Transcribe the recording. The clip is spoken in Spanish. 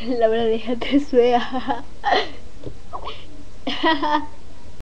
La verdad, déjate suea.